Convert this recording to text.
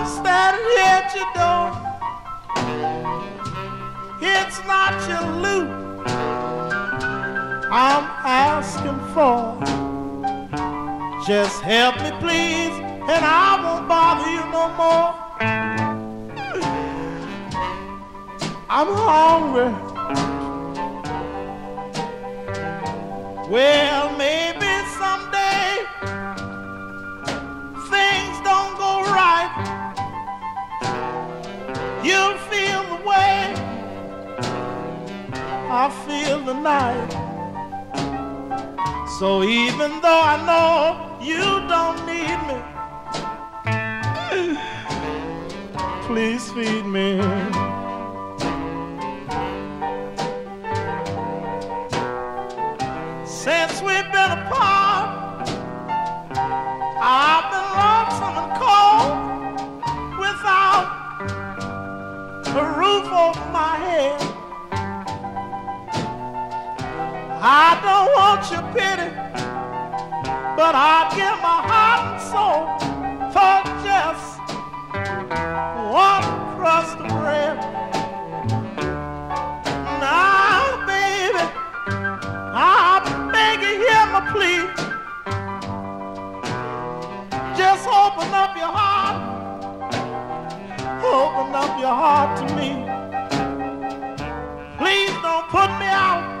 I'm standing at your door. It's not your loot I'm asking for. Just help me, please, and I won't bother you no more. I'm hungry. Well, feel the way I feel tonight. So even though I know you don't need me, please feed me. Since we've been apart, over my head. I don't want your pity, but I give my heart and soul for just one crust of bread. Now, baby, I beg you, hear my plea. Just open up your heart, open up your heart to me. Put me out.